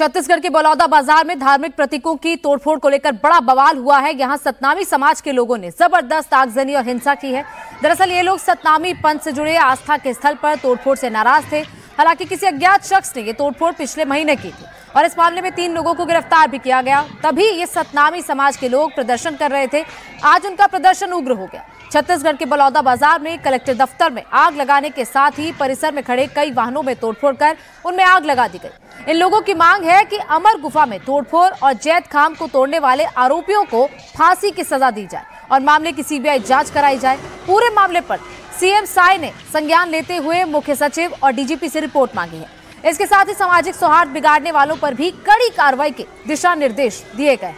छत्तीसगढ़ के बलौदा बाज़ार में धार्मिक प्रतीकों की तोड़फोड़ को लेकर बड़ा बवाल हुआ है। यहाँ सतनामी समाज के लोगों ने ज़बरदस्त आगजनी और हिंसा की है। दरअसल ये लोग सतनामी पंथ से जुड़े आस्था के स्थल पर तोड़फोड़ से नाराज़ थे। हालाँकि किसी अज्ञात शख्स ने ये तोड़फोड़ पिछले महीने की थी। और इस मामले में तीन लोगों को गिरफ़्तार भी किया गया। तभी ये सतनामी समाज के लोग प्रदर्शन कर रहे थे। आज उनका प्रदर्शन उग्र हो गया। छत्तीसगढ़ के बलौदा बाज़ार में कलेक्टर दफ्तर में आग लगाने के साथ ही परिसर में खड़े कई वाहनों में तोड़फोड़ कर उनमें आग लगा दी गई। इन लोगों की मांग है कि अमर गुफा में तोड़फोड़ और जैद खाम को तोड़ने वाले आरोपियों को फांसी की सजा दी जाए और मामले की सीबीआई जाँच कराई जाए। पूरे मामले पर सीएम साय ने संज्ञान लेते हुए मुख्य सचिव और डीजीपी से रिपोर्ट मांगी है। इसके साथ ही सामाजिक सौहार्द बिगाड़ने वालों पर भी कड़ी कार्रवाई के दिशा निर्देश दिए गए।